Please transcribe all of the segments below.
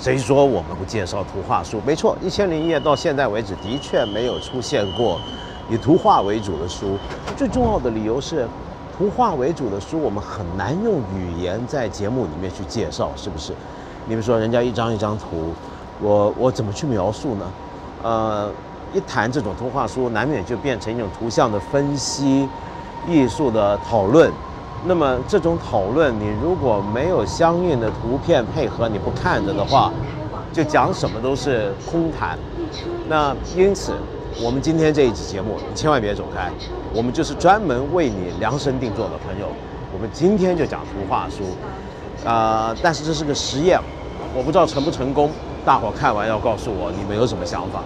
谁说我们不介绍图画书？没错，《一千零一夜》到现在为止的确没有出现过以图画为主的书。最重要的理由是，图画为主的书我们很难用语言在节目里面去介绍，是不是？你们说人家一张一张图，我我怎么去描述呢？呃，一谈这种图画书，难免就变成一种图像的分析、艺术的讨论。那么这种讨论，你如果没有相应的图片配合，你不看着的话，就讲什么都是空谈。那因此，我们今天这一期节目，你千万别走开，我们就是专门为你量身定做的朋友。我们今天就讲图画书，啊，但是这是个实验，我不知道成不成功，大伙看完要告诉我你们有什么想法。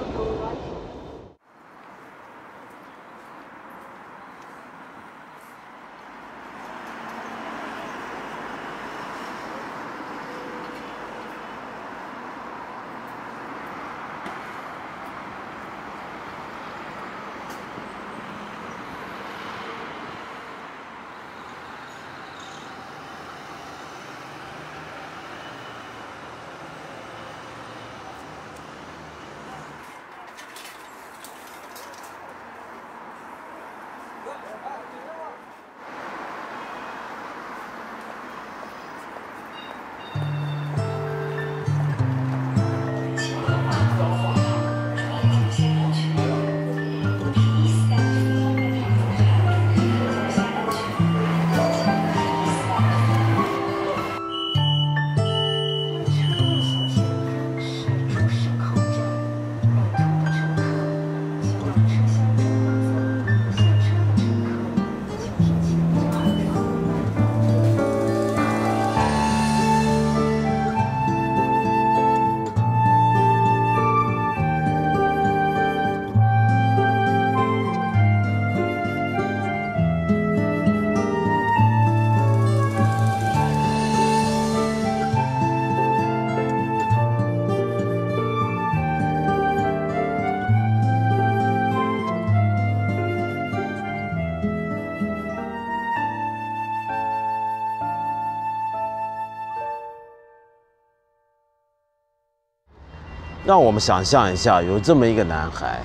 让我们想象一下，有这么一个男孩，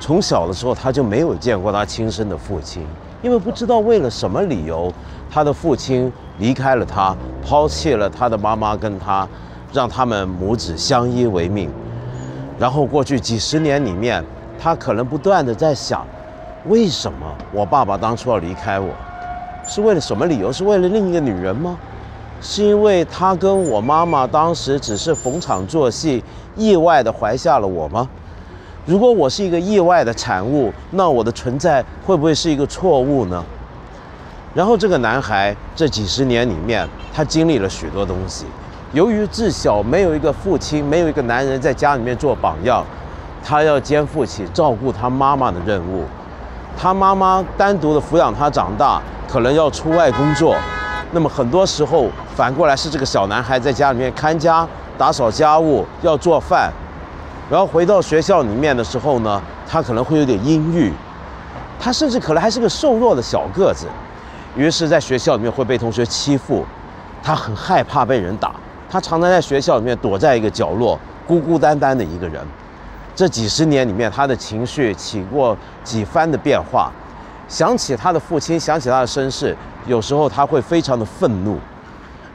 从小的时候他就没有见过他亲生的父亲，因为不知道为了什么理由，他的父亲离开了他，抛弃了他的妈妈跟他，让他们母子相依为命。然后过去几十年里面，他可能不断的在想，为什么我爸爸当初要离开我，是为了什么理由？是为了另一个女人吗？是因为他跟我妈妈当时只是逢场作戏，意外的怀下了我吗？如果我是一个意外的产物，那我的存在会不会是一个错误呢？然后这个男孩这几十年里面，他经历了许多东西。由于自小没有一个父亲，没有一个男人在家里面做榜样，他要肩负起照顾他妈妈的任务。他妈妈单独的抚养他长大，可能要出外工作。那么很多时候，反过来是这个小男孩在家里面看家、打扫家务、要做饭，然后回到学校里面的时候呢，他可能会有点阴郁，他甚至可能还是个瘦弱的小个子，于是，在学校里面会被同学欺负，他很害怕被人打，他常常在学校里面躲在一个角落，孤孤单单的一个人。这几十年里面，他的情绪起过几番的变化。想起他的父亲，想起他的身世，有时候他会非常的愤怒，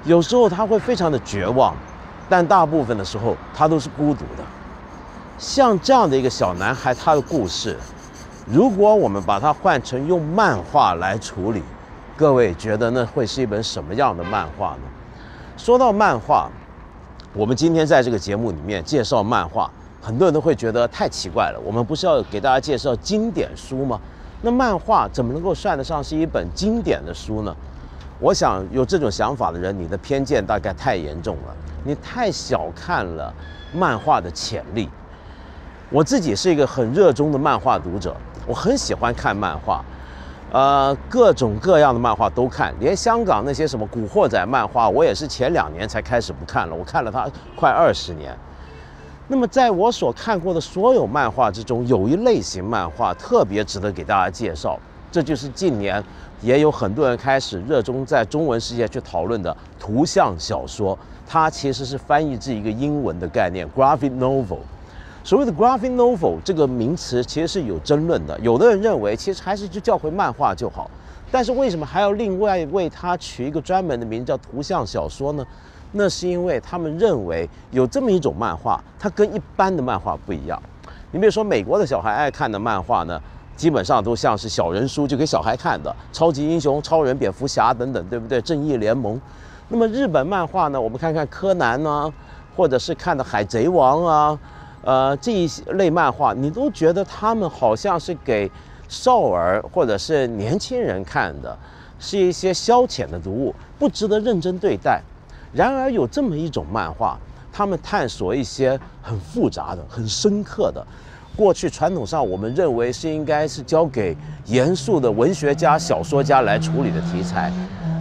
有时候他会非常的绝望，但大部分的时候他都是孤独的。像这样的一个小男孩，他的故事，如果我们把它换成用漫画来处理，各位觉得那会是一本什么样的漫画呢？说到漫画，我们今天在这个节目里面介绍漫画，很多人都会觉得太奇怪了。我们不是要给大家介绍经典书吗？那漫画怎么能够算得上是一本经典的书呢？我想有这种想法的人，你的偏见大概太严重了，你太小看了漫画的潜力。我自己是一个很热衷的漫画读者，我很喜欢看漫画，呃，各种各样的漫画都看，连香港那些什么古惑仔漫画，我也是前两年才开始不看了，我看了它快二十年。那么，在我所看过的所有漫画之中，有一类型漫画特别值得给大家介绍，这就是近年也有很多人开始热衷在中文世界去讨论的图像小说。它其实是翻译自一个英文的概念 graphic novel。所谓的 graphic novel 这个名词其实是有争论的，有的人认为其实还是就叫回漫画就好，但是为什么还要另外为它取一个专门的名字叫图像小说呢？那是因为他们认为有这么一种漫画，它跟一般的漫画不一样。你比如说美国的小孩爱看的漫画呢，基本上都像是小人书，就给小孩看的，超级英雄、超人、蝙蝠侠等等，对不对？正义联盟。那么日本漫画呢，我们看看柯南呢，或者是看的海贼王啊，呃，这一类漫画，你都觉得他们好像是给少儿或者是年轻人看的，是一些消遣的读物，不值得认真对待。然而有这么一种漫画，他们探索一些很复杂的、很深刻的，过去传统上我们认为是应该是交给严肃的文学家、小说家来处理的题材，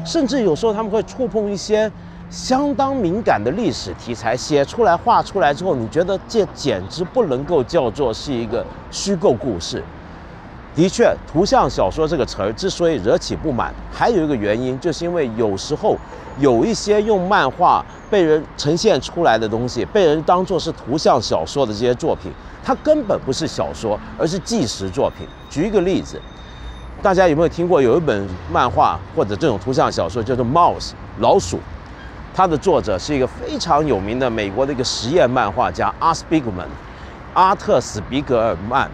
甚至有时候他们会触碰一些相当敏感的历史题材，写出来、画出来之后，你觉得这简直不能够叫做是一个虚构故事。的确，图像小说这个词儿之所以惹起不满，还有一个原因，就是因为有时候。有一些用漫画被人呈现出来的东西，被人当作是图像小说的这些作品，它根本不是小说，而是纪实作品。举一个例子，大家有没有听过有一本漫画或者这种图像小说叫做《Mouse》老鼠？它的作者是一个非常有名的美国的一个实验漫画家阿斯比格曼，阿特斯比格尔曼。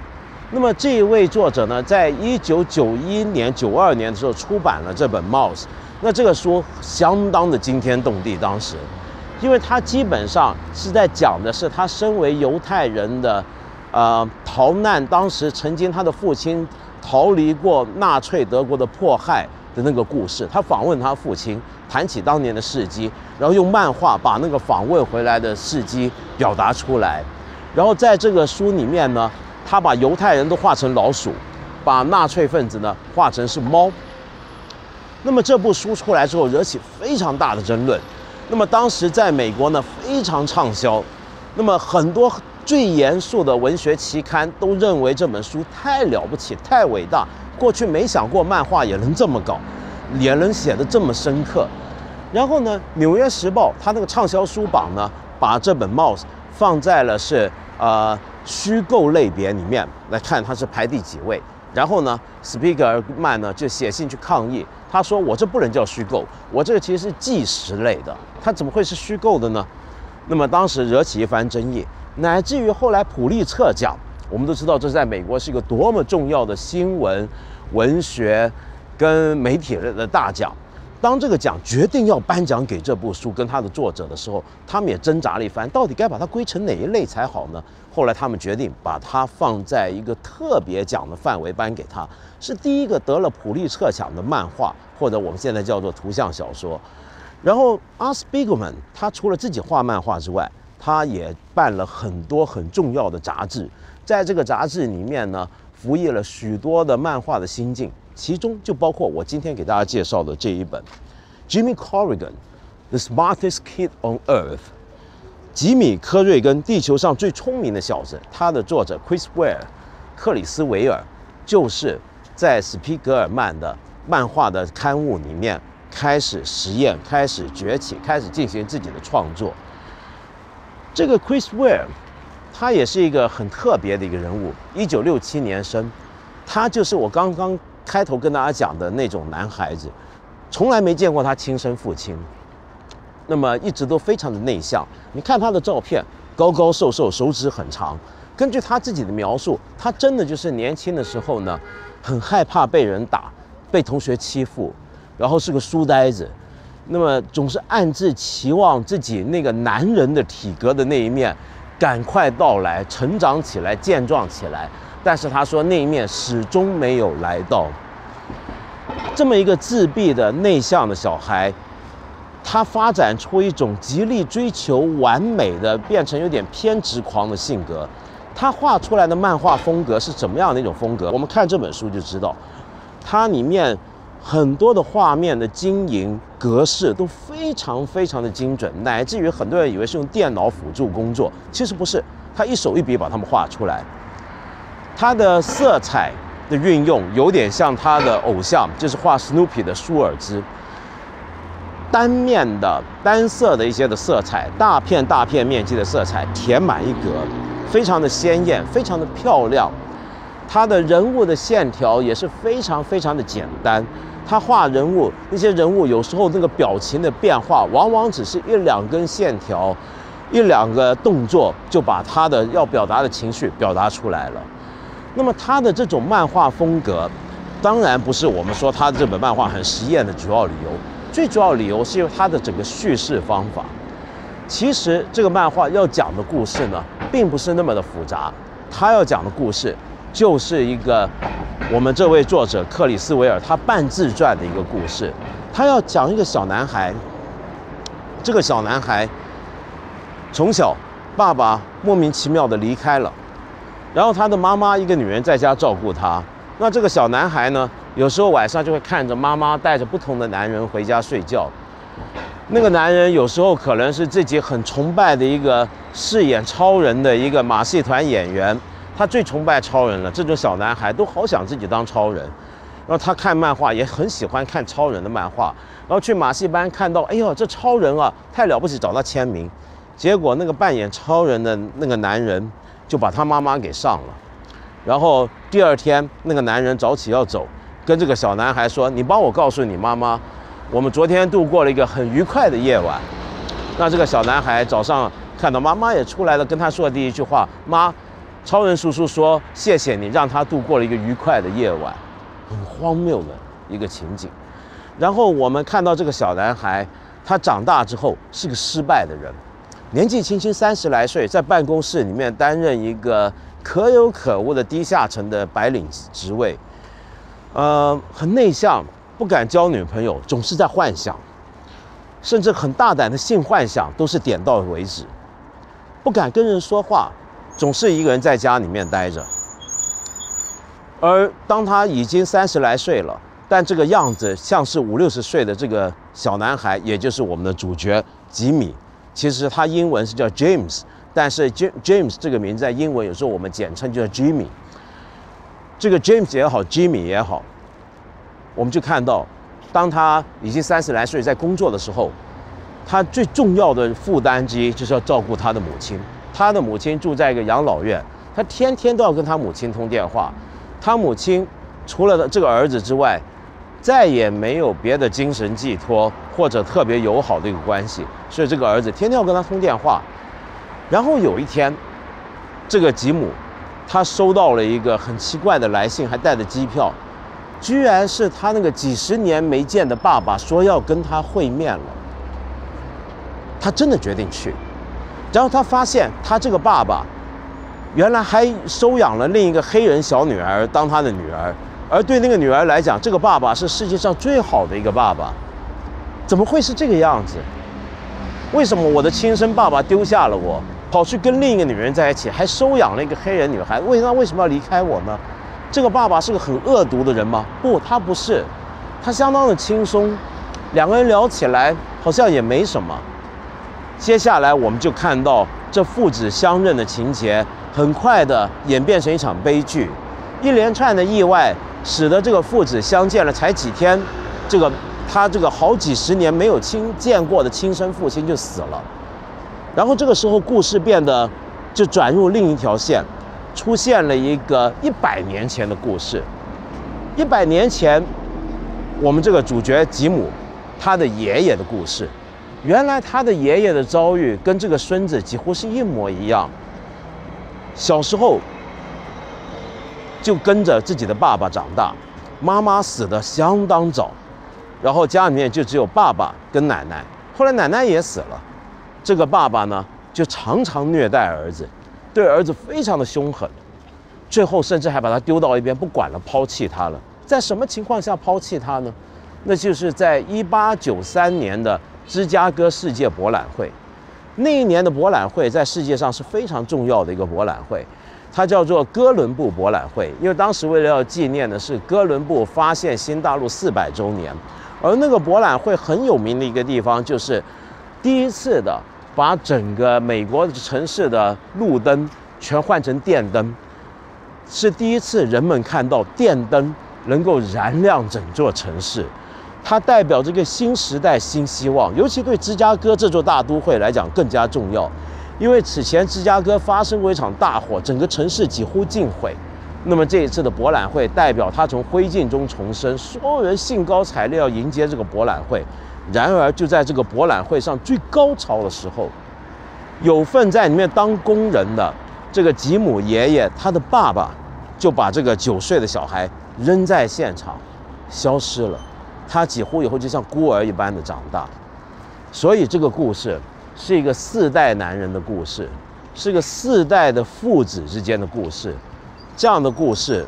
那么这一位作者呢，在一九九一年、九二年的时候出版了这本《Mouse》。那这个书相当的惊天动地，当时，因为他基本上是在讲的是他身为犹太人的，呃，逃难，当时曾经他的父亲逃离过纳粹德国的迫害的那个故事。他访问他父亲，谈起当年的事迹，然后用漫画把那个访问回来的事迹表达出来。然后在这个书里面呢，他把犹太人都画成老鼠，把纳粹分子呢画成是猫。那么这部书出来之后，惹起非常大的争论。那么当时在美国呢，非常畅销。那么很多最严肃的文学期刊都认为这本书太了不起、太伟大。过去没想过漫画也能这么搞，也能写得这么深刻。然后呢，《纽约时报》它那个畅销书榜呢，把这本《Mouse》放在了是呃虚构类别里面来看，它是排第几位。然后呢，斯皮格尔曼呢就写信去抗议。他说：“我这不能叫虚构，我这个其实是纪实类的，它怎么会是虚构的呢？”那么当时惹起一番争议，乃至于后来普利策奖，我们都知道这在美国是一个多么重要的新闻、文学跟媒体类的大奖。当这个奖决定要颁奖给这部书跟它的作者的时候，他们也挣扎了一番，到底该把它归成哪一类才好呢？后来他们决定把它放在一个特别奖的范围颁给他，是第一个得了普利策奖的漫画，或者我们现在叫做图像小说。然后阿斯比格曼他除了自己画漫画之外，他也办了很多很重要的杂志，在这个杂志里面呢，服役了许多的漫画的新晋。其中就包括我今天给大家介绍的这一本《Jimmy Corrigan: The Smartest Kid on Earth》，吉米·科瑞根，地球上最聪明的小子。他的作者 Chris Ware，克里斯·维尔，就是在斯皮格尔曼的漫画的刊物里面开始实验，开始崛起，开始进行自己的创作。这个 Chris Ware，他也是一个很特别的一个人物，一九六七年生，他就是我刚刚。开头跟大家讲的那种男孩子，从来没见过他亲生父亲，那么一直都非常的内向。你看他的照片，高高瘦瘦，手指很长。根据他自己的描述，他真的就是年轻的时候呢，很害怕被人打，被同学欺负，然后是个书呆子，那么总是暗自期望自己那个男人的体格的那一面赶快到来，成长起来，健壮起来。但是他说那一面始终没有来到。这么一个自闭的内向的小孩，他发展出一种极力追求完美的，变成有点偏执狂的性格。他画出来的漫画风格是怎么样的一种风格？我们看这本书就知道，它里面很多的画面的经营格式都非常非常的精准，乃至于很多人以为是用电脑辅助工作，其实不是，他一手一笔把它们画出来。他的色彩的运用有点像他的偶像，就是画 Snoopy 的舒尔兹。单面的单色的一些的色彩，大片大片面积的色彩填满一格，非常的鲜艳，非常的漂亮。他的人物的线条也是非常非常的简单。他画人物，那些人物有时候那个表情的变化，往往只是一两根线条，一两个动作，就把他的要表达的情绪表达出来了。那么他的这种漫画风格，当然不是我们说他这本漫画很实验的主要理由。最主要理由是因为他的整个叙事方法。其实这个漫画要讲的故事呢，并不是那么的复杂。他要讲的故事，就是一个我们这位作者克里斯维尔他半自传的一个故事。他要讲一个小男孩，这个小男孩从小爸爸莫名其妙的离开了，然后他的妈妈一个女人在家照顾他。那这个小男孩呢？有时候晚上就会看着妈妈带着不同的男人回家睡觉，那个男人有时候可能是自己很崇拜的一个饰演超人的一个马戏团演员，他最崇拜超人了。这种小男孩都好想自己当超人，然后他看漫画也很喜欢看超人的漫画，然后去马戏班看到，哎呦，这超人啊，太了不起，找他签名，结果那个扮演超人的那个男人就把他妈妈给上了，然后第二天那个男人早起要走。跟这个小男孩说：“你帮我告诉你妈妈，我们昨天度过了一个很愉快的夜晚。”那这个小男孩早上看到妈妈也出来了，跟他说的第一句话：“妈，超人叔叔说谢谢你，让他度过了一个愉快的夜晚。”很荒谬的一个情景。然后我们看到这个小男孩，他长大之后是个失败的人，年纪轻轻三十来岁，在办公室里面担任一个可有可无的低下层的白领职位。呃，很内向，不敢交女朋友，总是在幻想，甚至很大胆的性幻想都是点到为止，不敢跟人说话，总是一个人在家里面待着。而当他已经三十来岁了，但这个样子像是五六十岁的这个小男孩，也就是我们的主角吉米，其实他英文是叫 James，但是 James 这个名字在英文有时候我们简称就叫 Jimmy。这个 James 也好，Jimmy 也好，我们就看到，当他已经三十来岁在工作的时候，他最重要的负担之一就是要照顾他的母亲。他的母亲住在一个养老院，他天天都要跟他母亲通电话。他母亲除了这个儿子之外，再也没有别的精神寄托或者特别友好的一个关系，所以这个儿子天天要跟他通电话。然后有一天，这个吉姆。他收到了一个很奇怪的来信，还带着机票，居然是他那个几十年没见的爸爸说要跟他会面了。他真的决定去，然后他发现他这个爸爸原来还收养了另一个黑人小女儿当他的女儿，而对那个女儿来讲，这个爸爸是世界上最好的一个爸爸。怎么会是这个样子？为什么我的亲生爸爸丢下了我？跑去跟另一个女人在一起，还收养了一个黑人女孩，为他为什么要离开我呢？这个爸爸是个很恶毒的人吗？不，他不是，他相当的轻松，两个人聊起来好像也没什么。接下来我们就看到这父子相认的情节，很快的演变成一场悲剧，一连串的意外使得这个父子相见了才几天，这个他这个好几十年没有亲见过的亲生父亲就死了。然后这个时候，故事变得就转入另一条线，出现了一个一百年前的故事。一百年前，我们这个主角吉姆，他的爷爷的故事。原来他的爷爷的遭遇跟这个孙子几乎是一模一样。小时候就跟着自己的爸爸长大，妈妈死的相当早，然后家里面就只有爸爸跟奶奶。后来奶奶也死了。这个爸爸呢，就常常虐待儿子，对儿子非常的凶狠，最后甚至还把他丢到一边不管了，抛弃他了。在什么情况下抛弃他呢？那就是在一八九三年的芝加哥世界博览会。那一年的博览会在世界上是非常重要的一个博览会，它叫做哥伦布博览会，因为当时为了要纪念的是哥伦布发现新大陆四百周年，而那个博览会很有名的一个地方就是第一次的。把整个美国城市的路灯全换成电灯，是第一次人们看到电灯能够燃亮整座城市。它代表这个新时代新希望，尤其对芝加哥这座大都会来讲更加重要，因为此前芝加哥发生过一场大火，整个城市几乎尽毁。那么这一次的博览会代表它从灰烬中重生，所有人兴高采烈要迎接这个博览会。然而就在这个博览会上最高潮的时候，有份在里面当工人的这个吉姆爷爷，他的爸爸就把这个九岁的小孩扔在现场，消失了。他几乎以后就像孤儿一般的长大。所以这个故事是一个四代男人的故事，是个四代的父子之间的故事。这样的故事，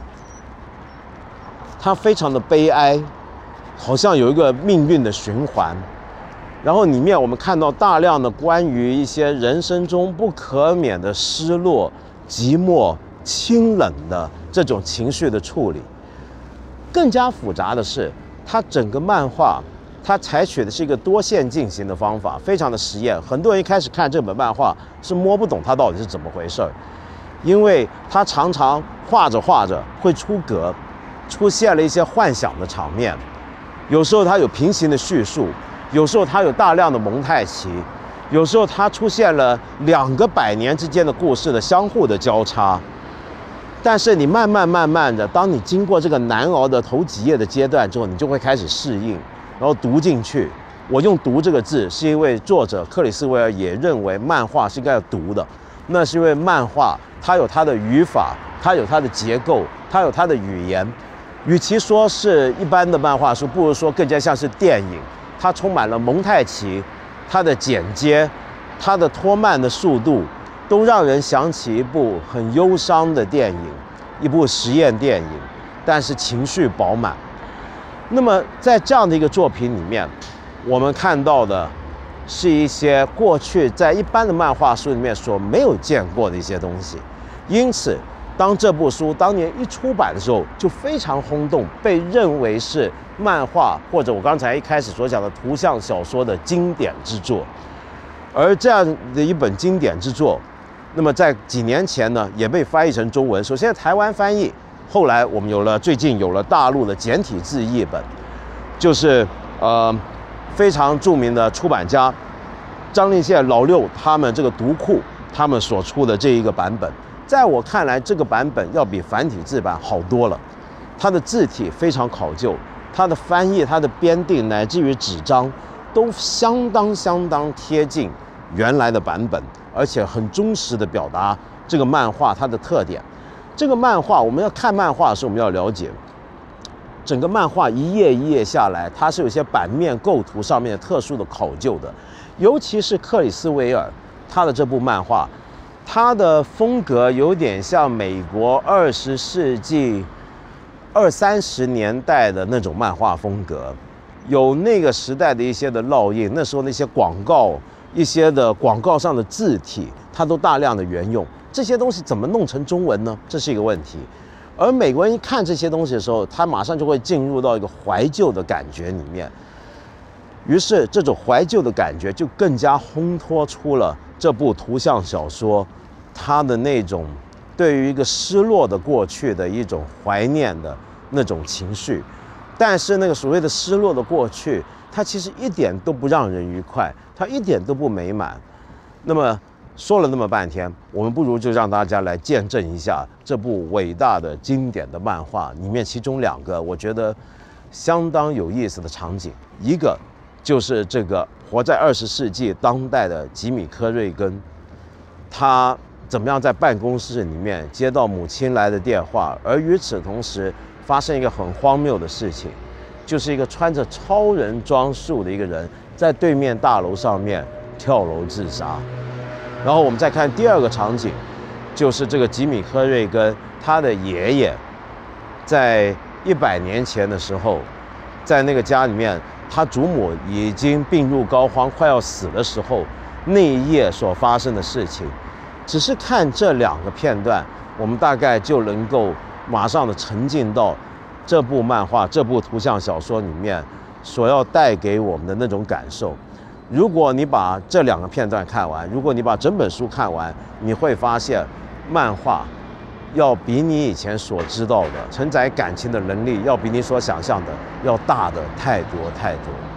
它非常的悲哀，好像有一个命运的循环。然后里面我们看到大量的关于一些人生中不可免的失落、寂寞、清冷的这种情绪的处理。更加复杂的是，它整个漫画，它采取的是一个多线进行的方法，非常的实验。很多人一开始看这本漫画是摸不懂它到底是怎么回事儿。因为他常常画着画着会出格，出现了一些幻想的场面，有时候他有平行的叙述，有时候他有大量的蒙太奇，有时候他出现了两个百年之间的故事的相互的交叉。但是你慢慢慢慢的，当你经过这个难熬的头几页的阶段之后，你就会开始适应，然后读进去。我用“读”这个字，是因为作者克里斯威尔也认为漫画是应该要读的，那是因为漫画。它有它的语法，它有它的结构，它有它的语言。与其说是一般的漫画书，不如说更加像是电影。它充满了蒙太奇，它的剪接，它的拖慢的速度，都让人想起一部很忧伤的电影，一部实验电影，但是情绪饱满。那么在这样的一个作品里面，我们看到的。是一些过去在一般的漫画书里面所没有见过的一些东西，因此，当这部书当年一出版的时候，就非常轰动，被认为是漫画或者我刚才一开始所讲的图像小说的经典之作。而这样的一本经典之作，那么在几年前呢，也被翻译成中文。首先台湾翻译，后来我们有了最近有了大陆的简体字译本，就是呃。非常著名的出版家张立宪老六他们这个读库他们所出的这一个版本，在我看来，这个版本要比繁体字版好多了。它的字体非常考究，它的翻译、它的编订，乃至于纸张，都相当相当贴近原来的版本，而且很忠实的表达这个漫画它的特点。这个漫画我们要看漫画的时候，我们要了解。整个漫画一页一页下来，它是有些版面构图上面特殊的考究的，尤其是克里斯维尔他的这部漫画，他的风格有点像美国二十世纪二三十年代的那种漫画风格，有那个时代的一些的烙印。那时候那些广告、一些的广告上的字体，它都大量的沿用。这些东西怎么弄成中文呢？这是一个问题。而美国人一看这些东西的时候，他马上就会进入到一个怀旧的感觉里面。于是，这种怀旧的感觉就更加烘托出了这部图像小说它的那种对于一个失落的过去的一种怀念的那种情绪。但是，那个所谓的失落的过去，它其实一点都不让人愉快，它一点都不美满。那么，说了那么半天，我们不如就让大家来见证一下这部伟大的经典的漫画里面，其中两个我觉得相当有意思的场景。一个就是这个活在二十世纪当代的吉米·科瑞根，他怎么样在办公室里面接到母亲来的电话，而与此同时发生一个很荒谬的事情，就是一个穿着超人装束的一个人在对面大楼上面跳楼自杀。然后我们再看第二个场景，就是这个吉米·科瑞跟他的爷爷，在一百年前的时候，在那个家里面，他祖母已经病入膏肓，快要死的时候，那一夜所发生的事情。只是看这两个片段，我们大概就能够马上的沉浸到这部漫画、这部图像小说里面所要带给我们的那种感受。如果你把这两个片段看完，如果你把整本书看完，你会发现，漫画要比你以前所知道的承载感情的能力，要比你所想象的要大的太多太多。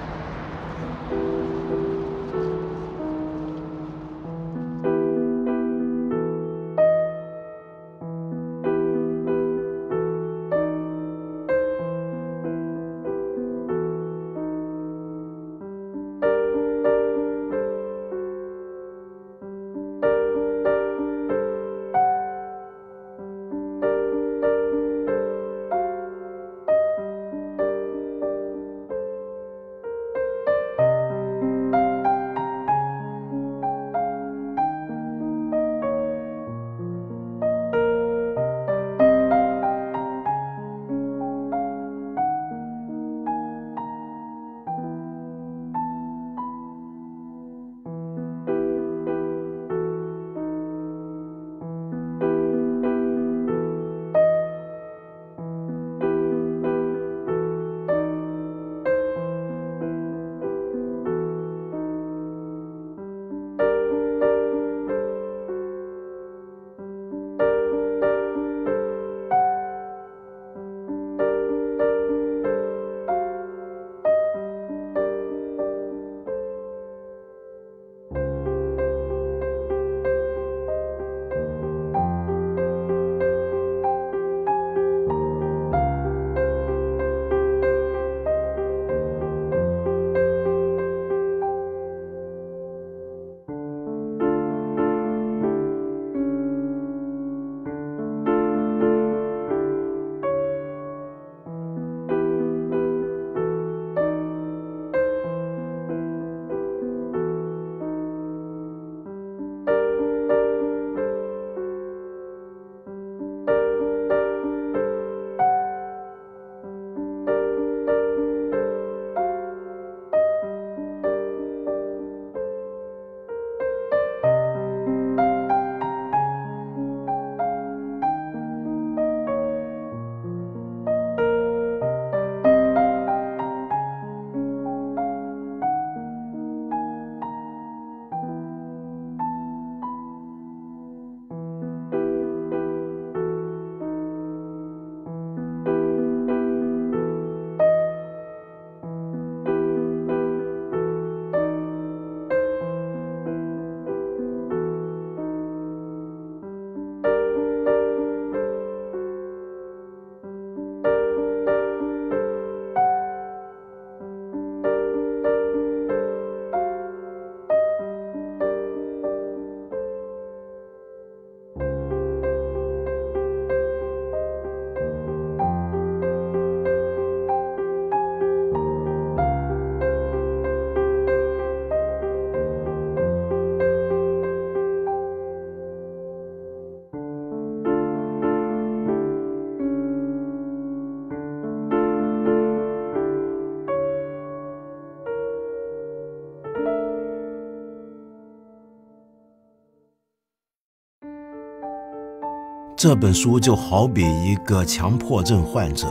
这本书就好比一个强迫症患者，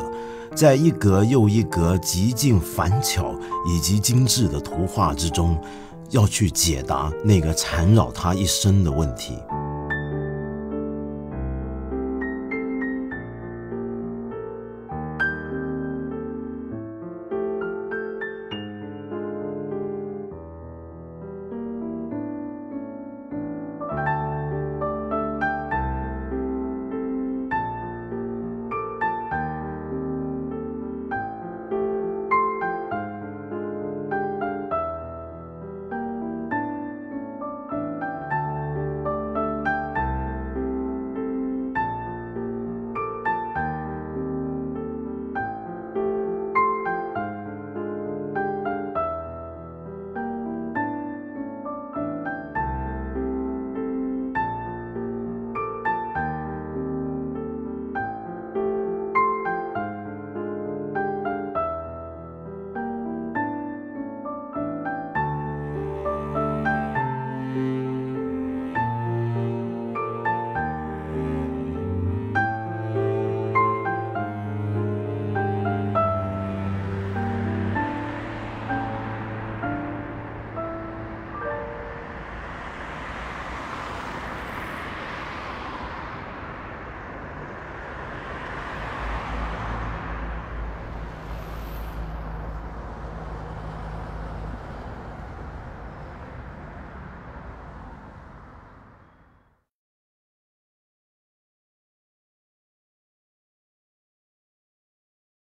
在一格又一格极尽繁巧以及精致的图画之中，要去解答那个缠绕他一生的问题。